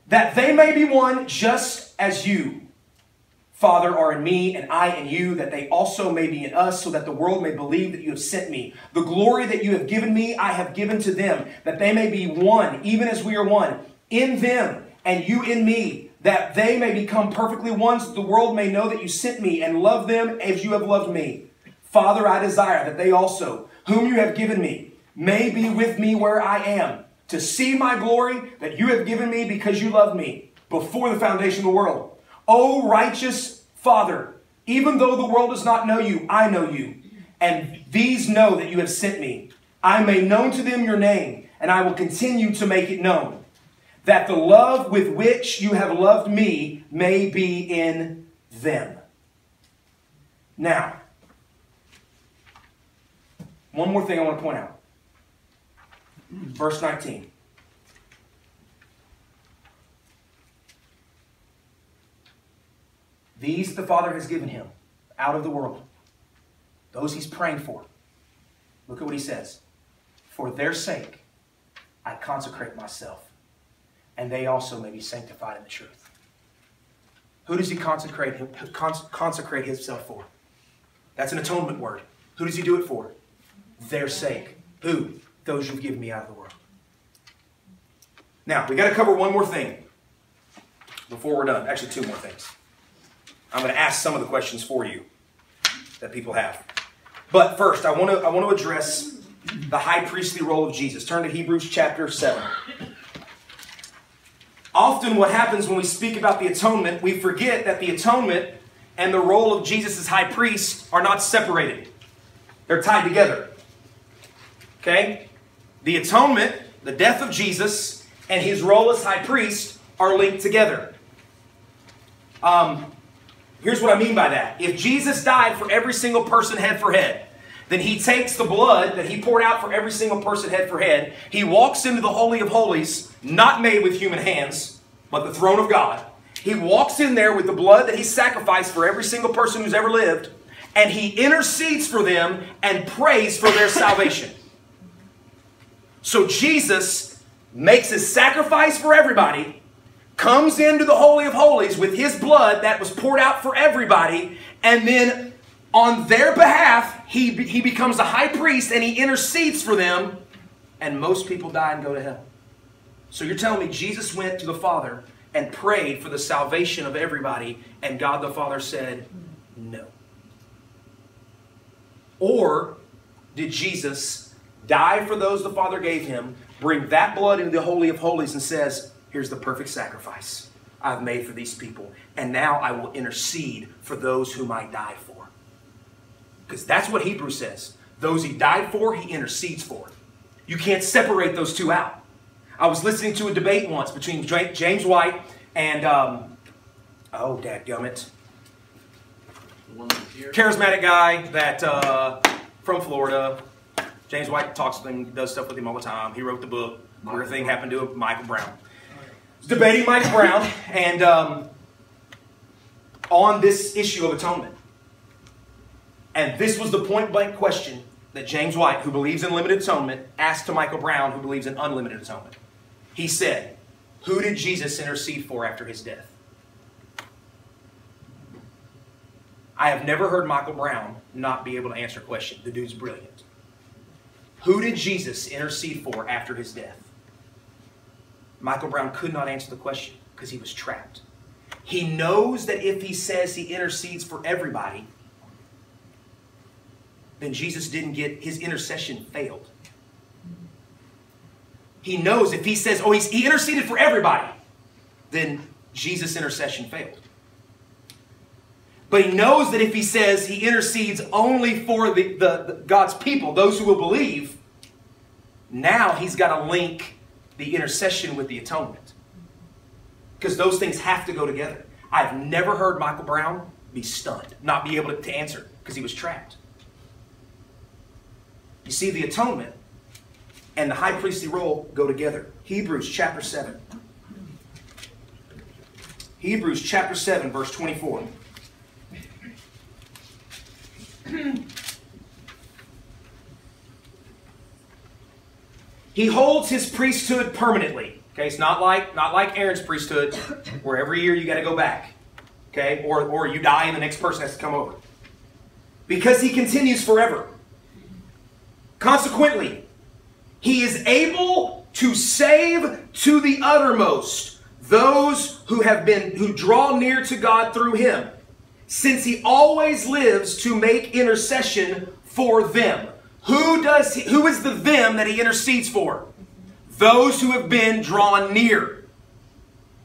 that they may be one just as you, Father, are in me, and I in you, that they also may be in us, so that the world may believe that you have sent me. The glory that you have given me, I have given to them, that they may be one, even as we are one, in them, and you in me, that they may become perfectly one, so the world may know that you sent me, and love them as you have loved me. Father, I desire that they also, whom you have given me, may be with me where I am, to see my glory that you have given me because you loved me before the foundation of the world. O righteous Father, even though the world does not know you, I know you. And these know that you have sent me. I made known to them your name, and I will continue to make it known, that the love with which you have loved me may be in them. Now, one more thing I want to point out. Verse 19. These the Father has given him out of the world. Those he's praying for. Look at what he says. For their sake, I consecrate myself, and they also may be sanctified in the truth. Who does he consecrate, consecrate himself for? That's an atonement word. Who does he do it for? Their sake. Who? Those you've given me out of the world. Now, we got to cover one more thing before we're done. Actually, two more things. I'm going to ask some of the questions for you that people have. But first, I want to I want to address the high priestly role of Jesus. Turn to Hebrews chapter 7. Often what happens when we speak about the atonement, we forget that the atonement and the role of Jesus as high priest are not separated. They're tied together. Okay? The atonement, the death of Jesus, and his role as high priest are linked together. Um, Here's what I mean by that. If Jesus died for every single person head for head, then he takes the blood that he poured out for every single person head for head. He walks into the Holy of Holies, not made with human hands, but the throne of God. He walks in there with the blood that he sacrificed for every single person who's ever lived, and he intercedes for them and prays for their salvation. [LAUGHS] So Jesus makes his sacrifice for everybody comes into the Holy of Holies with his blood that was poured out for everybody, and then on their behalf, he, he becomes a high priest and he intercedes for them, and most people die and go to hell. So you're telling me Jesus went to the Father and prayed for the salvation of everybody, and God the Father said, no. Or did Jesus die for those the Father gave him, bring that blood into the Holy of Holies, and says, Here's the perfect sacrifice I've made for these people. And now I will intercede for those whom I died for. Because that's what Hebrews says. Those he died for, he intercedes for. You can't separate those two out. I was listening to a debate once between James White and, um, oh, dadgummit. Charismatic guy that, uh, from Florida. James White talks to him, does stuff with him all the time. He wrote the book. Weird thing happened to him, Michael Brown debating Michael Brown and um, on this issue of atonement. And this was the point blank question that James White, who believes in limited atonement, asked to Michael Brown, who believes in unlimited atonement. He said, Who did Jesus intercede for after his death? I have never heard Michael Brown not be able to answer a question. The dude's brilliant. Who did Jesus intercede for after his death? Michael Brown could not answer the question because he was trapped. He knows that if he says he intercedes for everybody, then Jesus didn't get his intercession failed. He knows if he says, oh, he's, he interceded for everybody, then Jesus' intercession failed. But he knows that if he says he intercedes only for the, the, the God's people, those who will believe, now he's got to link the intercession with the atonement. Because those things have to go together. I've never heard Michael Brown be stunned, not be able to, to answer, because he was trapped. You see, the atonement and the high priestly role go together. Hebrews chapter 7. Hebrews chapter 7, verse 24. he holds his priesthood permanently. Okay, it's not like not like Aaron's priesthood, where every year you got to go back. Okay, or or you die and the next person has to come over. Because he continues forever. Consequently, he is able to save to the uttermost those who have been who draw near to God through him, since he always lives to make intercession for them. Who does he, who is the them that he intercedes for? Those who have been drawn near.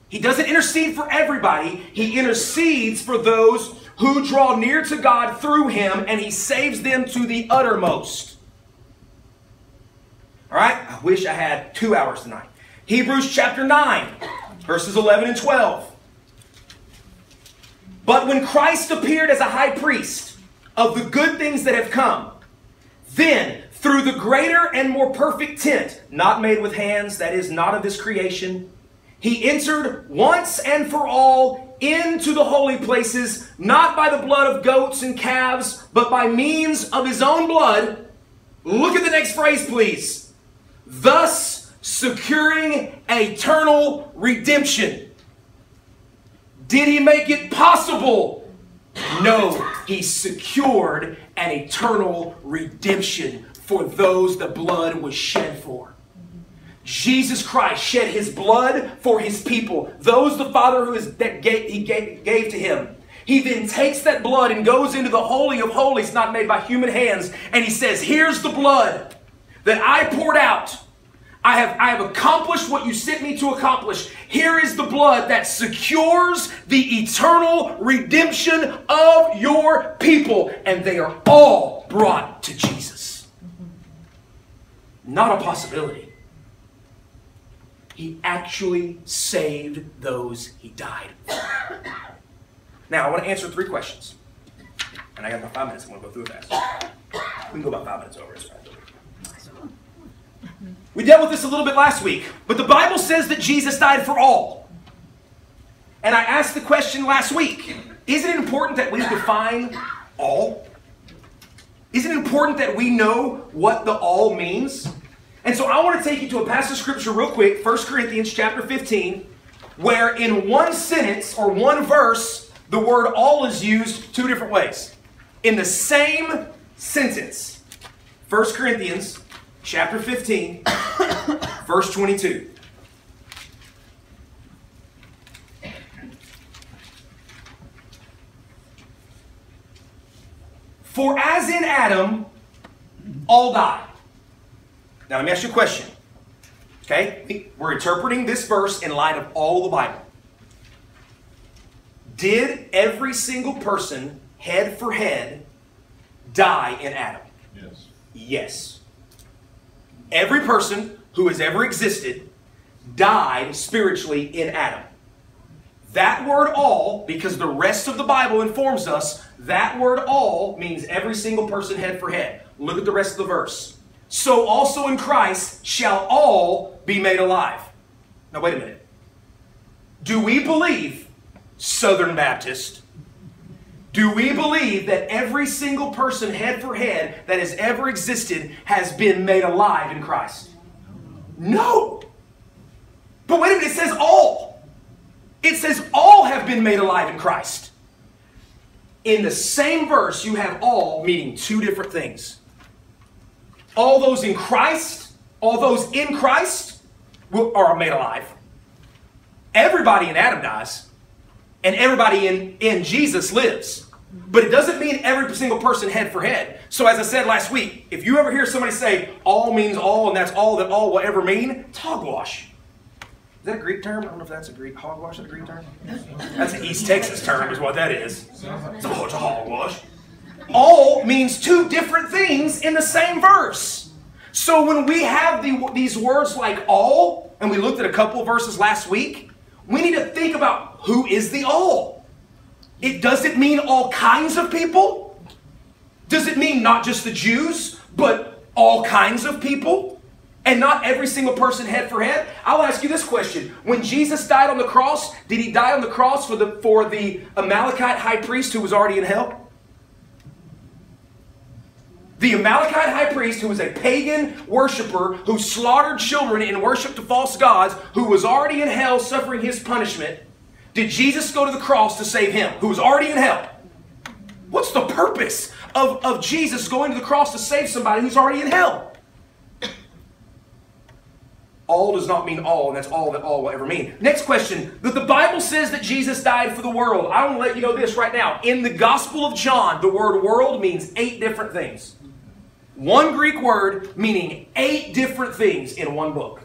He doesn't intercede for everybody, he intercedes for those who draw near to God through him and he saves them to the uttermost. All right? I wish I had two hours tonight. Hebrews chapter 9, verses 11 and 12. But when Christ appeared as a high priest of the good things that have come, then through the greater and more perfect tent, not made with hands, that is not of this creation, he entered once and for all into the holy places, not by the blood of goats and calves, but by means of his own blood. Look at the next phrase, please thus securing eternal redemption. Did he make it possible? No, he secured an eternal redemption for those the blood was shed for. Jesus Christ shed his blood for his people, those the Father who is that gave, he gave, gave to him. He then takes that blood and goes into the Holy of Holies, not made by human hands, and he says, Here's the blood that I poured out. I have, I have accomplished what you sent me to accomplish. Here is the blood that secures the eternal redemption of your people. And they are all brought to Jesus. Not a possibility. He actually saved those he died for. [COUGHS] Now, I want to answer three questions. And I got about five minutes. I'm going to go through it fast. We can go about five minutes over. It's fine. We dealt with this a little bit last week, but the Bible says that Jesus died for all. And I asked the question last week Isn't it important that we define all? Isn't it important that we know what the all means? And so I want to take you to a passage of scripture real quick, 1 Corinthians chapter 15, where in one sentence or one verse, the word all is used two different ways. In the same sentence. 1 Corinthians chapter 15, verse 22. For as in Adam, all die. Now let me ask you a question. Okay? We're interpreting this verse in light of all the Bible. Did every single person, head for head, die in Adam? Yes. Yes. Every person who has ever existed died spiritually in Adam. That word all, because the rest of the Bible informs us, that word all means every single person head for head. Look at the rest of the verse. So also in Christ shall all be made alive. Now, wait a minute. Do we believe, Southern Baptist, do we believe that every single person, head for head, that has ever existed has been made alive in Christ? No. But wait a minute, it says all. It says all have been made alive in Christ. In the same verse, you have all meaning two different things. All those in Christ, all those in Christ are made alive. Everybody in Adam dies, and everybody in, in Jesus lives. But it doesn't mean every single person head for head. So, as I said last week, if you ever hear somebody say all means all and that's all that all will ever mean, it's hogwash. Is that a Greek term? I don't know if that's a Greek hogwash. Is a Greek term? That's an East Texas term, is what that is. It's a, a hogwash. All means two different things in the same verse. So when we have the, these words like all, and we looked at a couple verses last week, we need to think about who is the all. It doesn't mean all kinds of people. Does it mean not just the Jews, but all kinds of people? And not every single person head for head? I'll ask you this question. When Jesus died on the cross, did he die on the cross for the, for the Amalekite high priest who was already in hell? The Amalekite high priest, who was a pagan worshiper who slaughtered children in worship to false gods, who was already in hell suffering his punishment, did Jesus go to the cross to save him, who was already in hell? What's the purpose of, of Jesus going to the cross to save somebody who's already in hell? All does not mean all, and that's all that all will ever mean. Next question. That the Bible says that Jesus died for the world. I want to let you know this right now. In the Gospel of John, the word world means eight different things. One Greek word meaning eight different things in one book.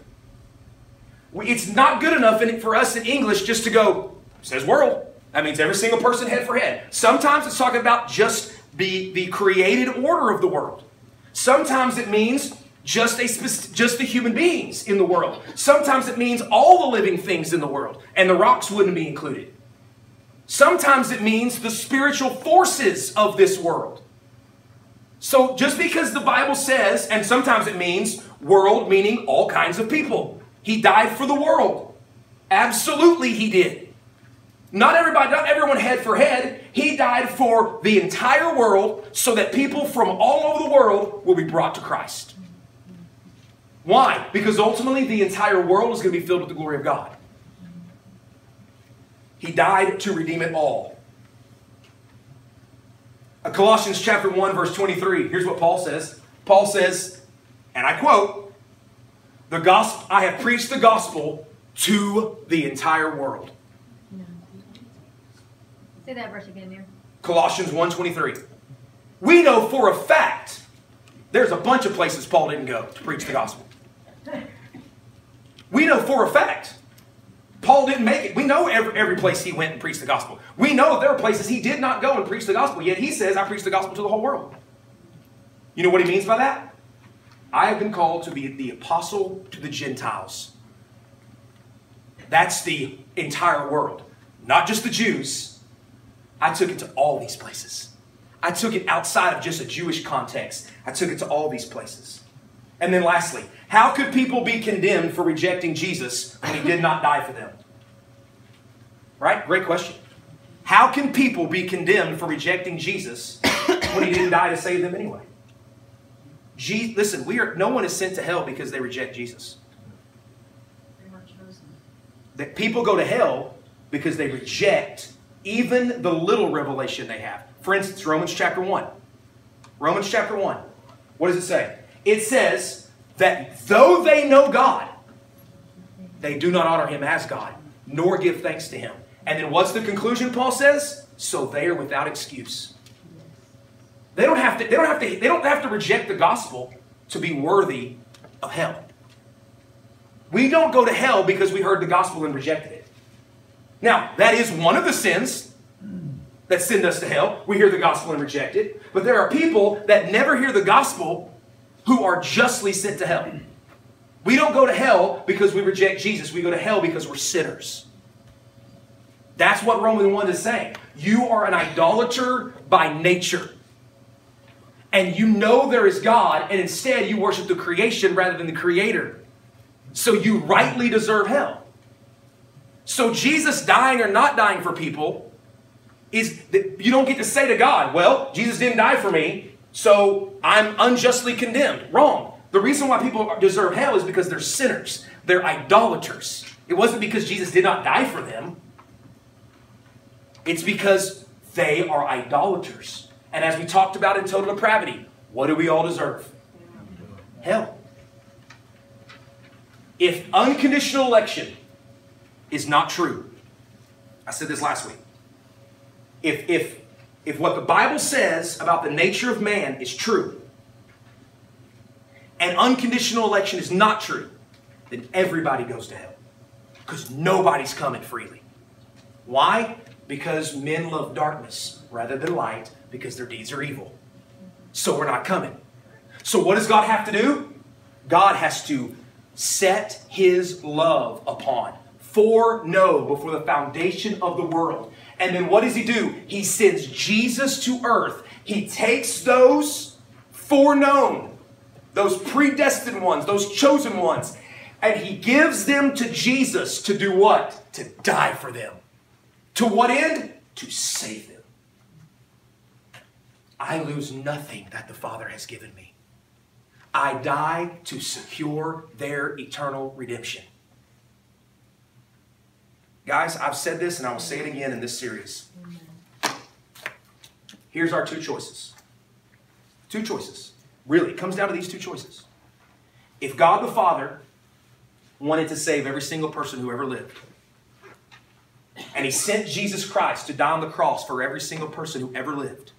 It's not good enough for us in English just to go, says world. That means every single person head for head. Sometimes it's talking about just the, the created order of the world. Sometimes it means just, a, just the human beings in the world. Sometimes it means all the living things in the world, and the rocks wouldn't be included. Sometimes it means the spiritual forces of this world. So just because the Bible says, and sometimes it means world, meaning all kinds of people. He died for the world. Absolutely, he did. Not everybody, not everyone head for head. He died for the entire world so that people from all over the world will be brought to Christ. Why? Because ultimately the entire world is going to be filled with the glory of God. He died to redeem it all. Colossians chapter 1 verse 23. Here's what Paul says. Paul says, and I quote, "The gospel I have preached the gospel to the entire world." Say that verse again, Mir. Colossians 1.23. We know for a fact there's a bunch of places Paul didn't go to preach the gospel. We know for a fact Paul didn't make it. We know every, every place he went and preached the gospel. We know there are places he did not go and preach the gospel, yet he says, I preach the gospel to the whole world. You know what he means by that? I have been called to be the apostle to the Gentiles. That's the entire world, not just the Jews I took it to all these places. I took it outside of just a Jewish context. I took it to all these places. And then lastly, how could people be condemned for rejecting Jesus when he did not die for them? Right? Great question. How can people be condemned for rejecting Jesus when he didn't die to save them anyway? Je- listen, we are no one is sent to hell because they reject Jesus. That people go to hell because they reject even the little revelation they have. For instance, Romans chapter 1. Romans chapter 1. What does it say? It says that though they know God, they do not honor him as God, nor give thanks to him. And then what's the conclusion Paul says? So they are without excuse. They don't have to, they don't have to, they don't have to reject the gospel to be worthy of hell. We don't go to hell because we heard the gospel and rejected it. Now, that is one of the sins that send us to hell. We hear the gospel and reject it. But there are people that never hear the gospel who are justly sent to hell. We don't go to hell because we reject Jesus. We go to hell because we're sinners. That's what Romans 1 is saying. You are an idolater by nature. And you know there is God, and instead you worship the creation rather than the creator. So you rightly deserve hell. So Jesus dying or not dying for people is that you don't get to say to God, well, Jesus didn't die for me, so I'm unjustly condemned. Wrong. The reason why people deserve hell is because they're sinners. They're idolaters, It wasn't because Jesus did not die for them. It's because they are idolaters. And as we talked about in total depravity, what do we all deserve? Hell. If unconditional election is not true, I said this last week. If, if, if what the Bible says about the nature of man is true, and unconditional election is not true, then everybody goes to hell. Because nobody's coming freely. Why? Because men love darkness rather than light because their deeds are evil. So we're not coming. So what does God have to do? God has to set his love upon, foreknow before the foundation of the world. And then what does he do? He sends Jesus to earth. He takes those foreknown, those predestined ones, those chosen ones, and he gives them to Jesus to do what? To die for them. To what end? To save them. I lose nothing that the Father has given me. I die to secure their eternal redemption. Guys, I've said this and I will say it again in this series. Here's our two choices. Two choices. Really, it comes down to these two choices. If God the Father wanted to save every single person who ever lived, and He sent Jesus Christ to die on the cross for every single person who ever lived,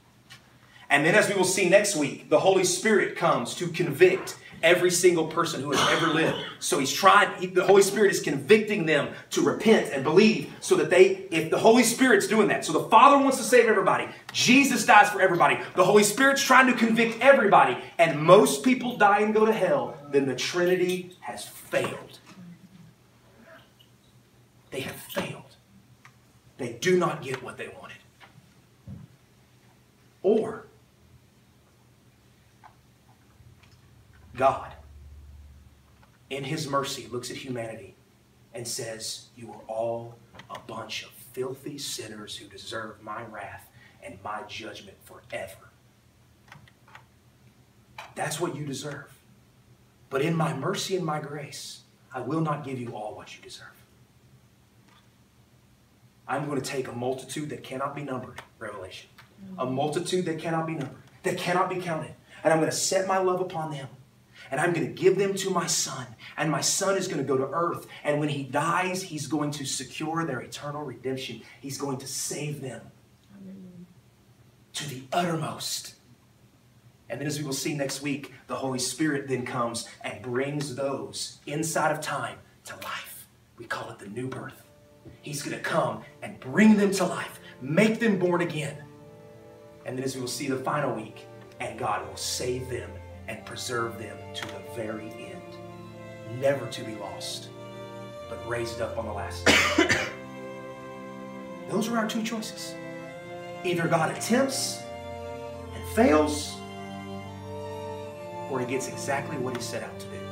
and then, as we will see next week, the Holy Spirit comes to convict every single person who has ever lived. So he's trying, he, the Holy Spirit is convicting them to repent and believe so that they, if the Holy Spirit's doing that, so the Father wants to save everybody, Jesus dies for everybody, the Holy Spirit's trying to convict everybody, and most people die and go to hell, then the Trinity has failed. They have failed. They do not get what they wanted. Or, God, in His mercy, looks at humanity and says, You are all a bunch of filthy sinners who deserve my wrath and my judgment forever. That's what you deserve. But in my mercy and my grace, I will not give you all what you deserve. I'm going to take a multitude that cannot be numbered, Revelation. A multitude that cannot be numbered, that cannot be counted. And I'm going to set my love upon them and I'm going to give them to my son. And my son is going to go to earth. And when he dies, he's going to secure their eternal redemption. He's going to save them Amen. to the uttermost. And then, as we will see next week, the Holy Spirit then comes and brings those inside of time to life. We call it the new birth. He's going to come and bring them to life, make them born again. And then, as we will see the final week, and God will save them and preserve them to the very end, never to be lost, but raised up on the last day. [COUGHS] Those are our two choices. Either God attempts and fails, or he gets exactly what he set out to do.